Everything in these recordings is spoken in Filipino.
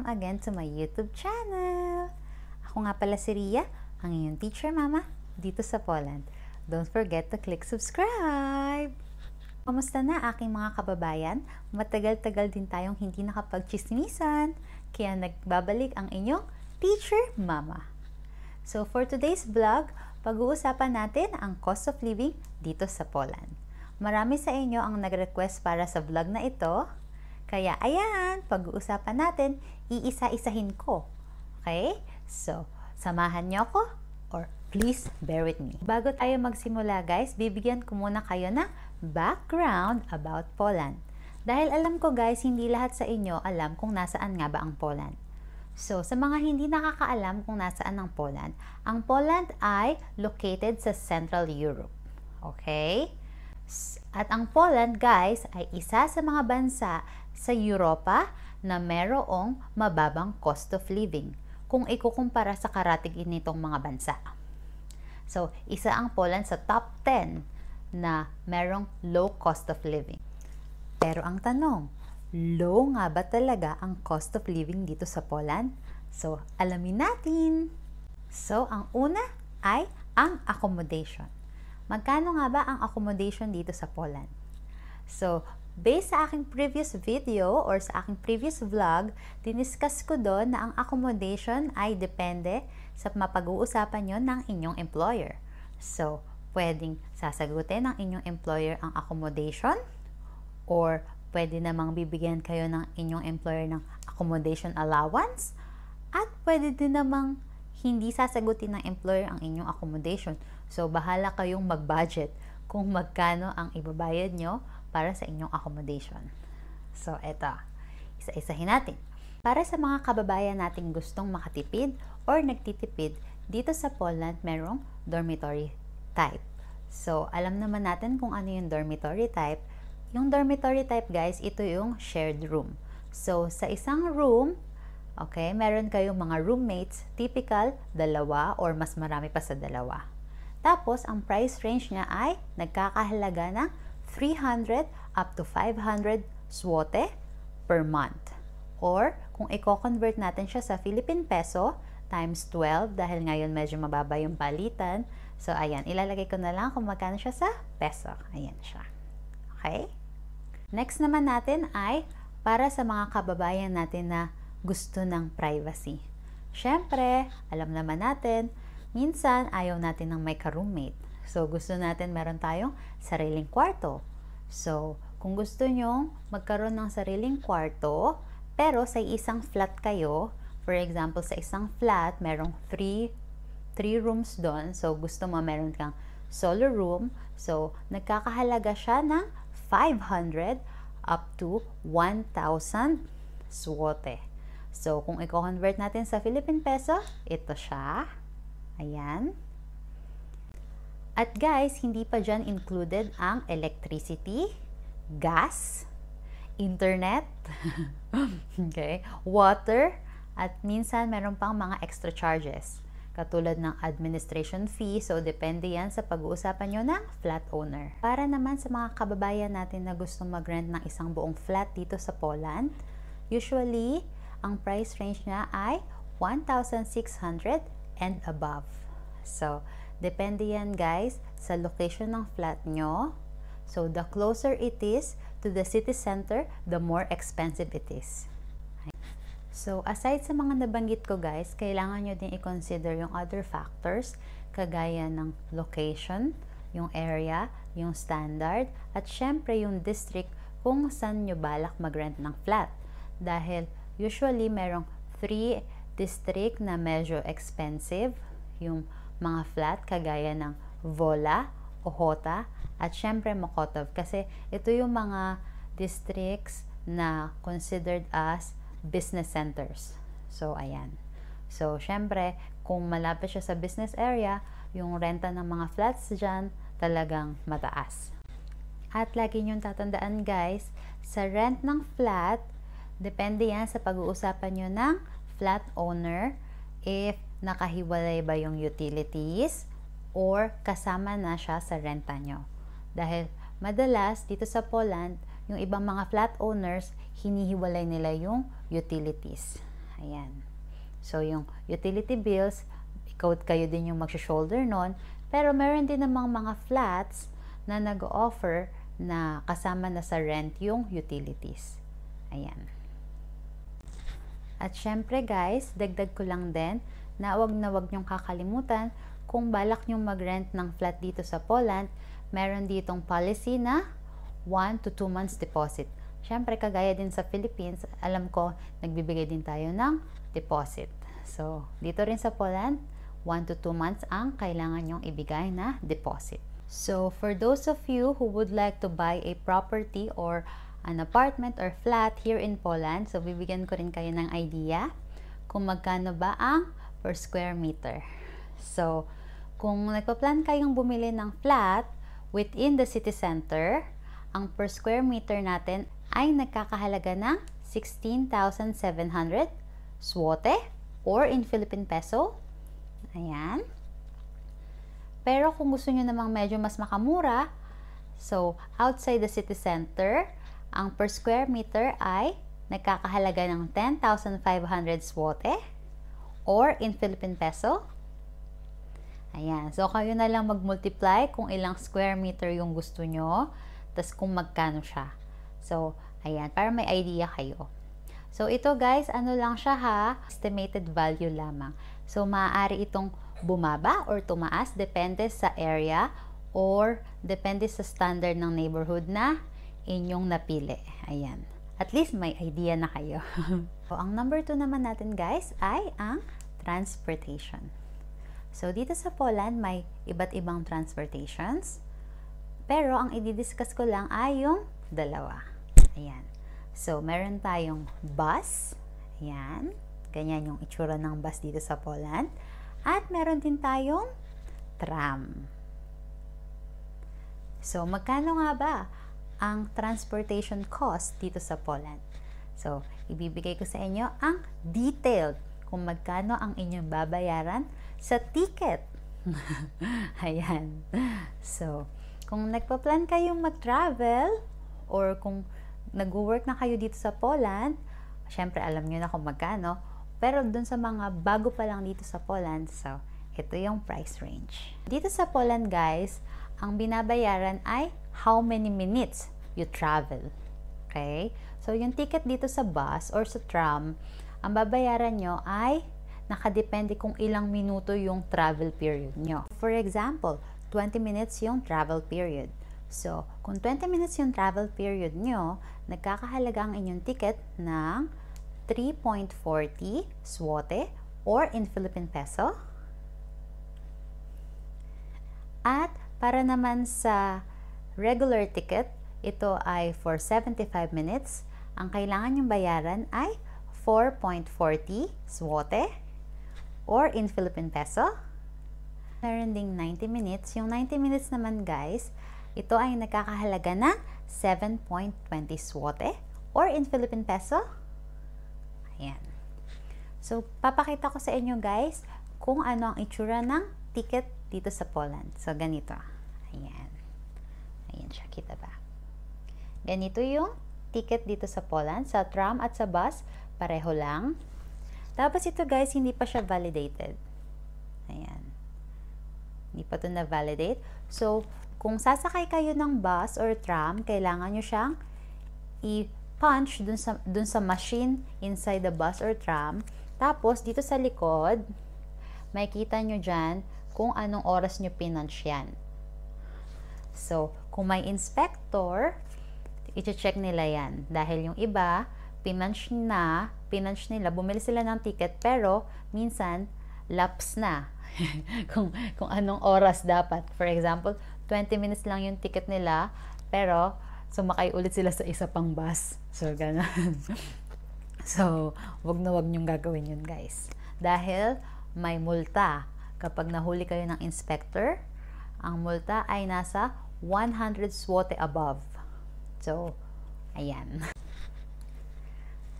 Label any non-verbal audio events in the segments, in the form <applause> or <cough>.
welcome again to my YouTube channel! Ako nga pala si Ria, ang iyong teacher mama dito sa Poland. Don't forget to click subscribe! Kamusta na aking mga kababayan? Matagal-tagal din tayong hindi nakapagchismisan, kaya nagbabalik ang inyong teacher mama. So for today's vlog, pag-uusapan natin ang cost of living dito sa Poland. Marami sa inyo ang nag-request para sa vlog na ito, kaya ayan, pag-uusapan natin, iisa-isahin ko. Okay? So, samahan niyo ako or please bear with me. Bago tayo magsimula guys, bibigyan ko muna kayo ng background about Poland. Dahil alam ko guys, hindi lahat sa inyo alam kung nasaan nga ba ang Poland. So, sa mga hindi nakakaalam kung nasaan ang Poland, ang Poland ay located sa Central Europe. Okay? At ang Poland, guys, ay isa sa mga bansa sa Europa na merong mababang cost of living kung ikukumpara sa karatigin nitong mga bansa. So, isa ang Poland sa top 10 na merong low cost of living. Pero ang tanong, low nga ba talaga ang cost of living dito sa Poland? So, alamin natin. So, ang una ay ang accommodation. Magkano nga ba ang accommodation dito sa Poland? So, Based sa aking previous video or sa aking previous vlog, diniscuss ko doon na ang accommodation ay depende sa mapag-uusapan nyo ng inyong employer. So, pwedeng sasagutin ng inyong employer ang accommodation or pwede namang bibigyan kayo ng inyong employer ng accommodation allowance at pwede din namang hindi sasagutin ng employer ang inyong accommodation. So, bahala kayong mag-budget kung magkano ang ibabayad nyo para sa inyong accommodation. So, eto. Isa-isahin natin. Para sa mga kababayan nating gustong makatipid or nagtitipid, dito sa Poland merong dormitory type. So, alam naman natin kung ano yung dormitory type. Yung dormitory type, guys, ito yung shared room. So, sa isang room, okay, meron kayong mga roommates, typical, dalawa or mas marami pa sa dalawa. Tapos, ang price range niya ay nagkakahalaga ng 300 up to 500 zlote per month. Or, kung i-convert natin siya sa Philippine peso, times 12, dahil ngayon medyo mababa yung palitan. So, ayan, ilalagay ko na lang kung magkano siya sa peso. Ayan siya. Okay? Next naman natin ay para sa mga kababayan natin na gusto ng privacy. Siyempre, alam naman natin, minsan ayaw natin ng may ka-roommate. So, gusto natin meron tayong sariling kwarto. So, kung gusto nyo magkaroon ng sariling kwarto, pero sa isang flat kayo, for example, sa isang flat, merong 3 3 rooms doon. So, gusto mo meron kang solo room. So, nagkakahalaga siya ng 500 up to 1,000 zlote. So, kung i-convert natin sa Philippine peso, ito siya. Ayan. At guys, hindi pa dyan included ang electricity, gas, internet, <laughs> okay, water, at minsan meron pang mga extra charges katulad ng administration fee. So, depende yan sa pag-uusapan nyo ng flat owner. Para naman sa mga kababayan natin na gustong mag-rent ng isang buong flat dito sa Poland, usually, ang price range niya ay 1,600 and above. So, Depende yan guys sa location ng flat nyo. So, the closer it is to the city center, the more expensive it is. So, aside sa mga nabanggit ko guys, kailangan nyo din i-consider yung other factors kagaya ng location, yung area, yung standard, at syempre yung district kung saan nyo balak mag-rent ng flat. Dahil usually merong 3 district na medyo expensive, yung mga flat kagaya ng Vola, Ohota, at syempre Mokotov kasi ito yung mga districts na considered as business centers. So, ayan. So, syempre, kung malapit siya sa business area, yung renta ng mga flats dyan talagang mataas. At lagi nyo tatandaan guys, sa rent ng flat, depende yan sa pag-uusapan nyo ng flat owner if nakahiwalay ba yung utilities or kasama na siya sa renta nyo. Dahil madalas dito sa Poland, yung ibang mga flat owners, hinihiwalay nila yung utilities. Ayan. So, yung utility bills, ikaw kayo din yung mag-shoulder nun. Pero meron din namang mga flats na nag-offer na kasama na sa rent yung utilities. Ayan. At syempre guys, dagdag ko lang din na wag na wag niyong kakalimutan kung balak niyong mag-rent ng flat dito sa Poland, meron ditong policy na 1 to 2 months deposit. Syempre, kagaya din sa Philippines, alam ko, nagbibigay din tayo ng deposit. So, dito rin sa Poland, 1 to 2 months ang kailangan nyong ibigay na deposit. So, for those of you who would like to buy a property or an apartment or flat here in Poland, so bibigyan ko rin kayo ng idea kung magkano ba ang per square meter. So, kung nagpa-plan kayong bumili ng flat within the city center, ang per square meter natin ay nagkakahalaga ng 16,700 zloty or in Philippine peso Ayan. Pero kung gusto nyo namang medyo mas makamura, so outside the city center, ang per square meter ay nagkakahalaga ng 10,500 zloty or in Philippine peso. Ayan. So, kayo na lang mag-multiply kung ilang square meter yung gusto nyo, tas kung magkano siya. So, ayan. Para may idea kayo. So, ito guys, ano lang siya ha? Estimated value lamang. So, maaari itong bumaba or tumaas depende sa area or depende sa standard ng neighborhood na inyong napili. Ayan. At least may idea na kayo. <laughs> so, ang number 2 naman natin guys ay ang transportation. So, dito sa Poland may iba't ibang transportations. Pero, ang i-discuss ko lang ay yung dalawa. Ayan. So, meron tayong bus. Ayan. Ganyan yung itsura ng bus dito sa Poland. At meron din tayong tram. So, magkano nga ba ang transportation cost dito sa Poland? So, ibibigay ko sa inyo ang detailed kung magkano ang inyong babayaran sa ticket. <laughs> Ayan. So, kung nagpa-plan kayong mag-travel or kung nag-work na kayo dito sa Poland, syempre alam niyo na kung magkano, pero dun sa mga bago pa lang dito sa Poland, so ito yung price range. Dito sa Poland guys, ang binabayaran ay how many minutes you travel. Okay? So yung ticket dito sa bus or sa tram, ang babayaran nyo ay nakadepende kung ilang minuto yung travel period nyo. For example, 20 minutes yung travel period. So, kung 20 minutes yung travel period nyo, nagkakahalaga ang inyong ticket ng 3.40 zloty or in Philippine peso. At para naman sa regular ticket, ito ay for 75 minutes. Ang kailangan yung bayaran ay 4.40 zloty or in Philippine peso. Meron ding 90 minutes. Yung 90 minutes naman guys, ito ay nagkakahalaga ng 7.20 zloty or in Philippine peso Ayan. So, papakita ko sa inyo guys kung ano ang itsura ng ticket dito sa Poland. So, ganito. Ayan. Siya. Kita ba? Ganito yung ticket dito sa Poland. Sa tram at sa bus, pareho lang. Tapos ito guys, hindi pa siya validated. Ayan. Hindi pa ito na-validate. So, kung sasakay kayo ng bus or tram, kailangan nyo siyang i- punch dun sa, dun sa machine inside the bus or tram. Tapos, dito sa likod, makikita nyo dyan kung anong oras nyo pinunch yan. So, kung may inspector, i-check nila yan. Dahil yung iba, pinunch na, pinunch nila, bumili sila ng ticket, pero minsan, lapse na. <laughs> kung, kung anong oras dapat. For example, 20 minutes lang yung ticket nila, pero sumakay ulit sila sa isa pang bus. So, ganun. <laughs> so, wag na wag niyong gagawin yun, guys. Dahil may multa. Kapag nahuli kayo ng inspector, ang multa ay nasa 100 zloty above. So, ayan.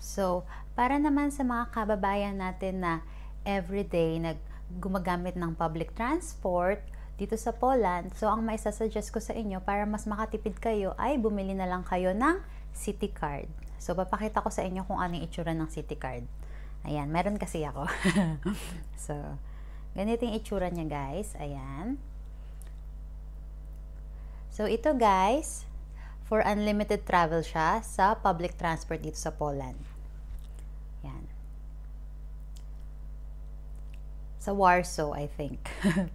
So, para naman sa mga kababayan natin na everyday nag gumagamit ng public transport, dito sa Poland. So, ang may suggest ko sa inyo para mas makatipid kayo ay bumili na lang kayo ng city card. So, papakita ko sa inyo kung ano yung itsura ng city card. Ayan, meron kasi ako. <laughs> so, ganito yung itsura niya guys. Ayan. So, ito guys, for unlimited travel siya sa public transport dito sa Poland. Yan. Sa Warsaw, I think.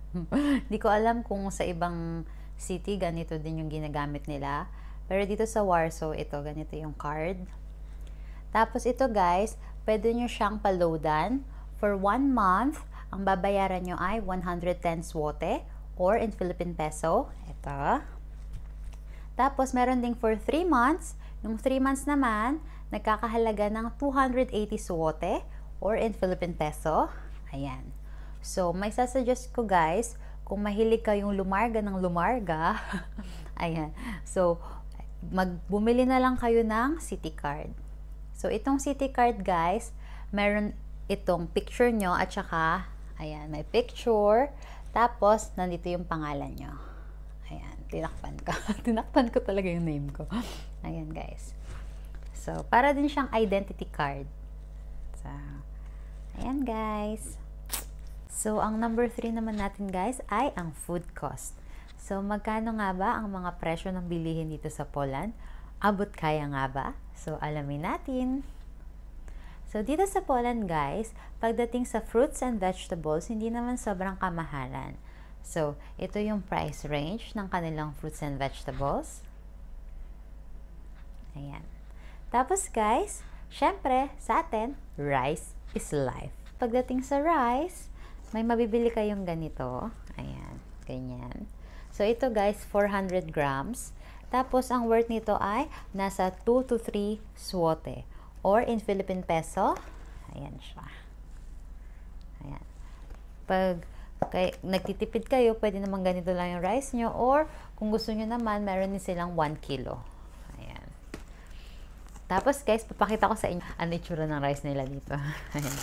<laughs> Hindi ko alam kung sa ibang city ganito din yung ginagamit nila. Pero dito sa Warsaw, ito, ganito yung card. Tapos ito guys, pwede nyo siyang paloadan. For one month, ang babayaran nyo ay 110 zlote or in Philippine peso. Ito. Tapos meron ding for 3 months. Yung 3 months naman, nagkakahalaga ng 280 zlote or in Philippine peso. Ayan. So, may sasuggest ko guys, kung mahilig kayong lumarga ng lumarga, <laughs> ayan. So, magbumili na lang kayo ng city card. So, itong city card guys, meron itong picture nyo at saka, ayan, may picture. Tapos, nandito yung pangalan nyo. Tinakpan ko. <laughs> tinakpan ko talaga yung name ko. Ayan guys. So, para din siyang identity card. So, ayan guys. So, ang number 3 naman natin guys ay ang food cost. So, magkano nga ba ang mga presyo ng bilihin dito sa Poland? Abot kaya nga ba? So, alamin natin. So, dito sa Poland guys, pagdating sa fruits and vegetables, hindi naman sobrang kamahalan. So, ito yung price range ng kanilang fruits and vegetables. Ayan. Tapos guys, syempre, sa atin, rice is life. Pagdating sa rice, may mabibili kayong ganito. Ayan, ganyan. So, ito guys, 400 grams. Tapos, ang worth nito ay nasa 2 to 3 swote. Or in Philippine peso, ayan siya. Ayan. Pag kay, nagtitipid kayo, pwede naman ganito lang yung rice nyo. Or, kung gusto nyo naman, meron din silang 1 kilo. Ayan. Tapos, guys, papakita ko sa inyo ano itsura ng rice nila dito. <laughs> Ayan.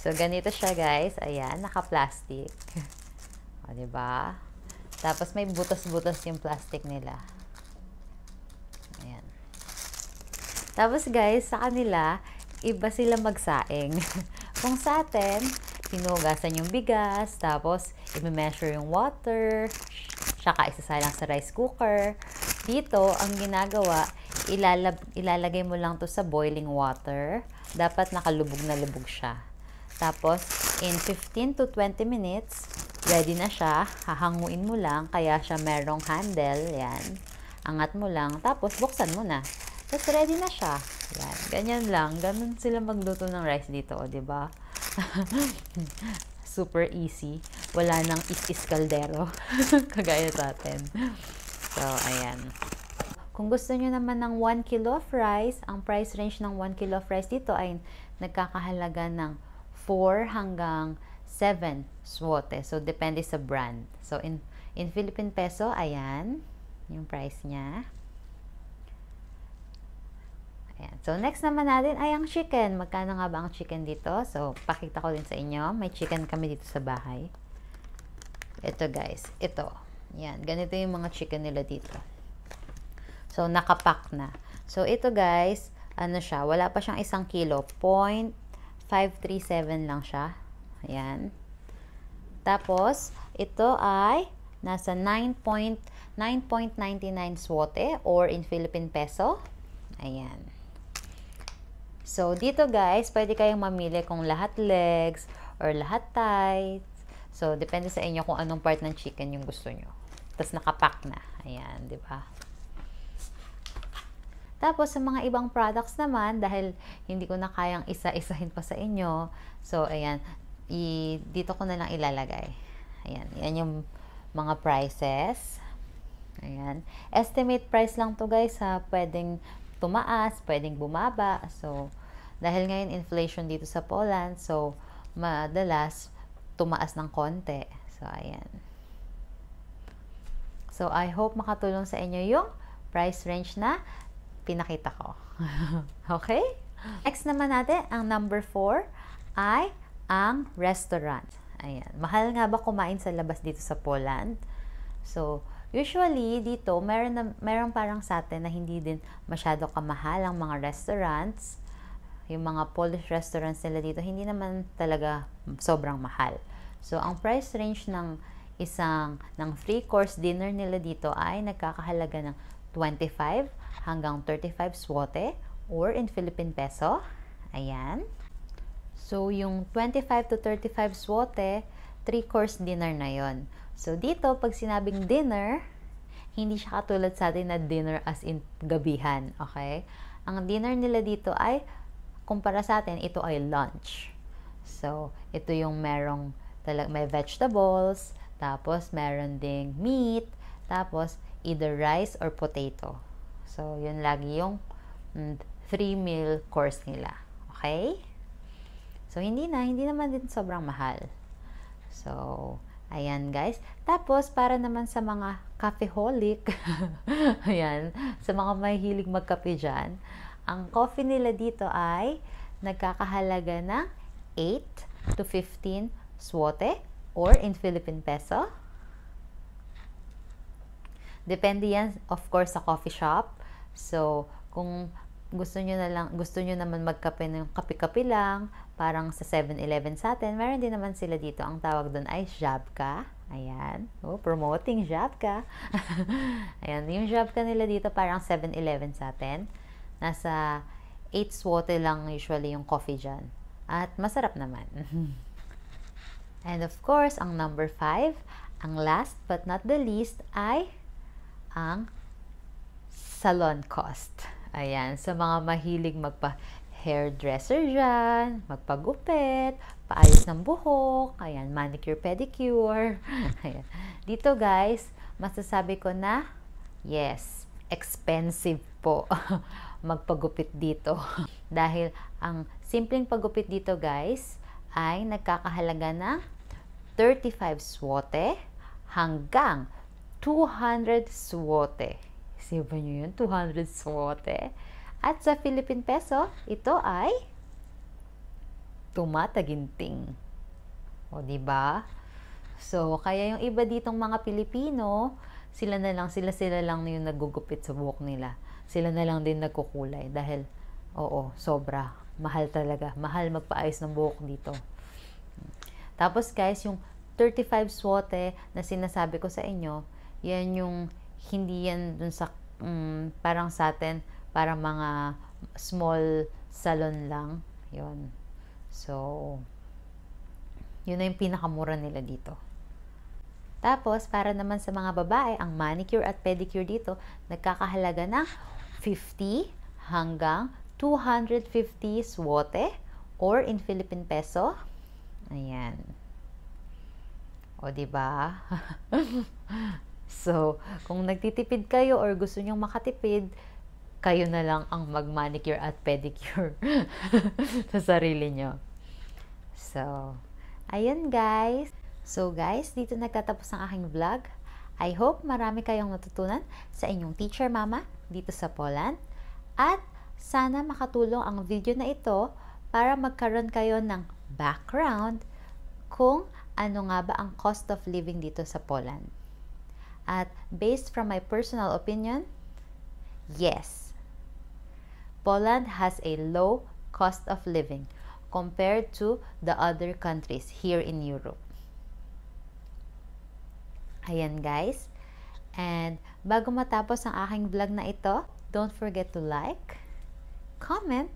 So, ganito siya, guys. Ayan, naka-plastic. <laughs> O, diba? Tapos, may butas-butas yung plastic nila. Ayan. Tapos, guys, sa kanila, iba sila magsaing. <laughs> Kung sa atin, pinugasan yung bigas, tapos, i-measure yung water, tsaka isasalang sa rice cooker. Dito, ang ginagawa, ilalab, ilalagay mo lang to sa boiling water. Dapat nakalubog na lubog siya. Tapos, in 15 to 20 minutes, ready na siya. Hahanguin mo lang, kaya siya merong handle. Yan. Angat mo lang. Tapos, buksan mo na. Tapos, ready na siya. Yan. Ganyan lang. Ganun sila magluto ng rice dito, di ba? <laughs> Super easy. Wala nang is-is kaldero. <laughs> Kagaya sa atin. So, ayan. Kung gusto nyo naman ng 1 kilo of rice, ang price range ng 1 kilo of rice dito ay nagkakahalaga ng 4 hanggang 7 swote. So, depende sa brand. So, in, in Philippine peso, ayan, yung price niya. Ayan. So, next naman natin ay ang chicken. Magkano nga ba ang chicken dito? So, pakita ko din sa inyo. May chicken kami dito sa bahay. Ito guys. Ito. Yan. Ganito yung mga chicken nila dito. So, nakapack na. So, ito guys, ano siya, wala pa siyang isang kilo. Point 537 lang siya. Ayan. Tapos, ito ay nasa 9.99 swote or in Philippine peso. Ayan. So, dito guys, pwede kayong mamili kung lahat legs or lahat thighs. So, depende sa inyo kung anong part ng chicken yung gusto nyo. Tapos, nakapack na. Ayan, di ba? Tapos, sa mga ibang products naman, dahil hindi ko na kayang isa-isahin pa sa inyo, so, ayan, i, dito ko na lang ilalagay. Ayan, yan yung mga prices. Ayan. Estimate price lang to guys ha. Pwedeng tumaas, pwedeng bumaba. So, dahil ngayon inflation dito sa Poland, so, madalas tumaas ng konti. So, ayan. So, I hope makatulong sa inyo yung price range na pinakita ko. <laughs> okay? Next naman natin, ang number 4 ay ang restaurant. Ayan. Mahal nga ba kumain sa labas dito sa Poland? So, usually dito, meron, na, meron parang sa atin na hindi din masyado kamahal ang mga restaurants. yung mga Polish restaurants nila dito, hindi naman talaga sobrang mahal. So, ang price range ng isang, ng 3-course dinner nila dito ay nagkakahalaga ng 25 hanggang 35 swote or in Philippine peso. Ayan. So, yung 25 to 35 swote, 3-course dinner na yon. So, dito, pag sinabing dinner, hindi siya katulad sa atin na dinner as in gabihan. Okay? Ang dinner nila dito ay kumpara sa atin, ito ay lunch. So, ito yung merong talag may vegetables, tapos meron ding meat, tapos either rice or potato. So, yun lagi yung mm, three meal course nila. Okay? So, hindi na, hindi naman din sobrang mahal. So, ayan guys. Tapos, para naman sa mga coffeeholic, <laughs> ayan, sa mga mahilig magkape dyan, ang coffee nila dito ay nagkakahalaga ng 8 to 15 swote or in Philippine peso. Depende yan, of course, sa coffee shop. So, kung gusto nyo na lang, gusto nyo naman magkape ng kape-kape lang, parang sa 7-Eleven sa atin, meron din naman sila dito. Ang tawag doon ay Jabka. Ayan. Oh, promoting Jabka. <laughs> Ayan, yung Jabka nila dito parang 7-Eleven sa atin. Nasa 8 swote lang usually yung coffee dyan. At masarap naman. <laughs> And of course, ang number 5, ang last but not the least ay ang salon cost. Ayan, sa mga mahilig magpa hairdresser dyan, magpagupit, paayos ng buhok, ayan, manicure, pedicure. <laughs> Ayan. Dito guys, masasabi ko na, yes, expensive po <laughs> magpagupit dito. <laughs> Dahil ang simpleng pagupit dito guys ay nagkakahalaga ng 35 swote hanggang 200 swote. Siba nyo yun? 200 swote. At sa Philippine peso, ito ay tumataginting. O, ba? So, kaya yung iba ditong mga Pilipino, sila na lang, sila sila lang yung nagugupit sa buhok nila sila na lang din nagkukulay dahil oo, sobra. Mahal talaga. Mahal magpaayos ng buhok dito. Tapos guys, yung 35 swote na sinasabi ko sa inyo, yan yung hindi yan dun sa um, parang sa atin, para mga small salon lang. Yon. So, yun na yung pinakamura nila dito. Tapos, para naman sa mga babae, ang manicure at pedicure dito, nagkakahalaga ng 50 hanggang 250 swote or in Philippine peso. Ayan. O, di ba? <laughs> so, kung nagtitipid kayo or gusto nyong makatipid, kayo na lang ang mag-manicure at pedicure <laughs> sa sarili nyo. So, ayun guys. So guys, dito nagtatapos ang aking vlog. I hope marami kayong natutunan sa inyong teacher mama dito sa Poland. At sana makatulong ang video na ito para magkaroon kayo ng background kung ano nga ba ang cost of living dito sa Poland. At based from my personal opinion, yes, Poland has a low cost of living compared to the other countries here in Europe. Ayan guys. And bago matapos ang aking vlog na ito, don't forget to like, comment,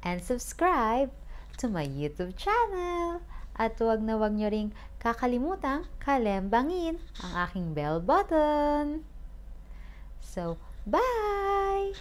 and subscribe to my YouTube channel. At huwag na huwag nyo ring kakalimutang kalembangin ang aking bell button. So, bye!